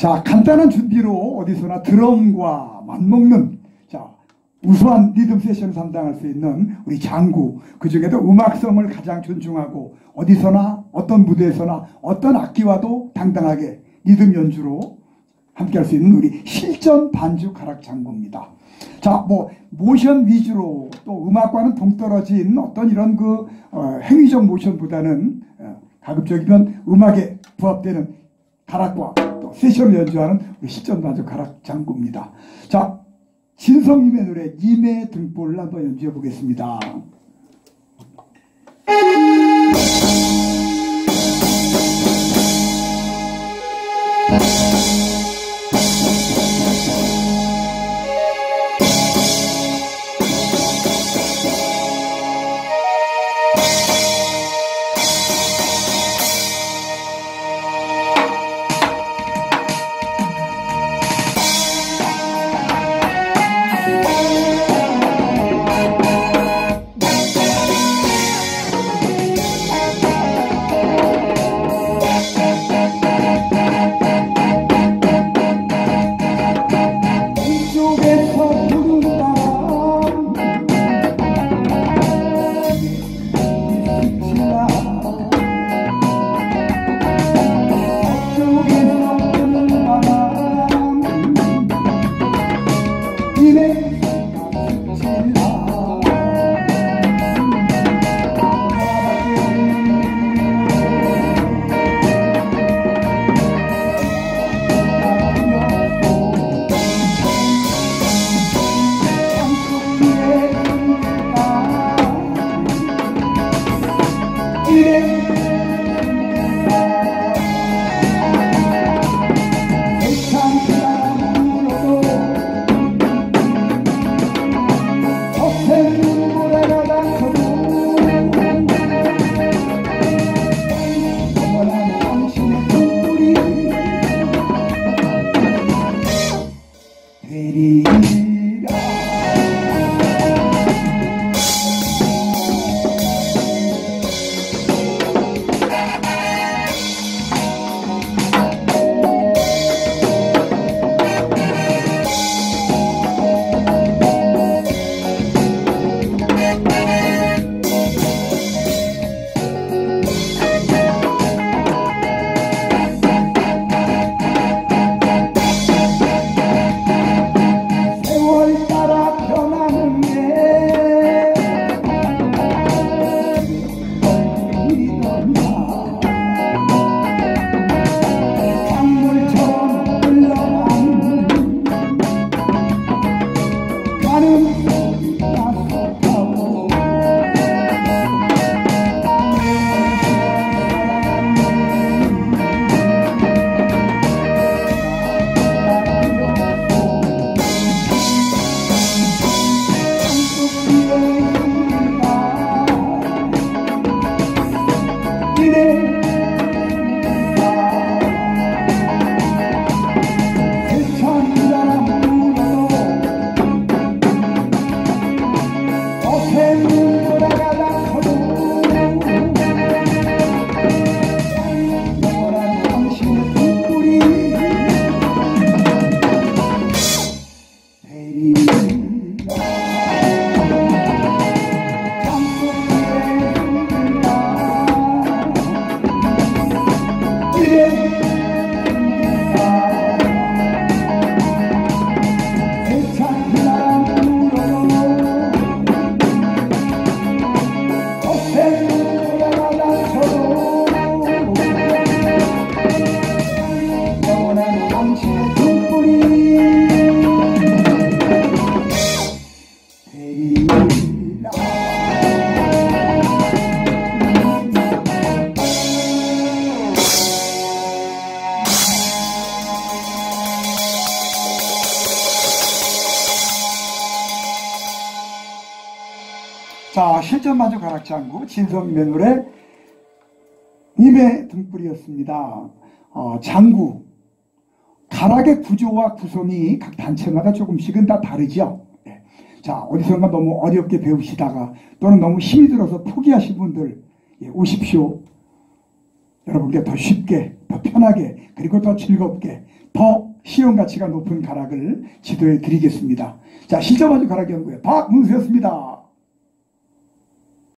자, 간단한 준비로 어디서나 드럼과 맞먹는 자, 우수한 리듬 세션을 담당할 수 있는 우리 장구 그 중에도 음악성을 가장 존중하고 어디서나 어떤 무대에서나 어떤 악기와도 당당하게 리듬 연주로 함께 할 수 있는 우리 실전 반주 가락 장구입니다. 자, 뭐 모션 위주로 또 음악과는 동떨어진 어떤 이런 그 어, 행위적 모션보다는 어, 가급적이면 음악에 부합되는 가락과 또 세션을 연주하는 우리 실전 반주 가락 장구입니다. 자, 진성님의 노래 님의 등불을 한번 연주해 보겠습니다. 되리 자, 실전 만족 가락장구 노래 님의 등불이었습니다. 어, 장구 가락의 구조와 구성이 각 단체마다 조금씩은 다 다르죠. 예. 자, 어디선가 너무 어렵게 배우시다가 또는 너무 힘이 들어서 포기하신 분들 예, 오십시오. 여러분께 더 쉽게, 더 편하게, 그리고 더 즐겁게, 더 시험 가치가 높은 가락을 지도해 드리겠습니다. 자, 시저마주 가락 연구회 박문수였습니다.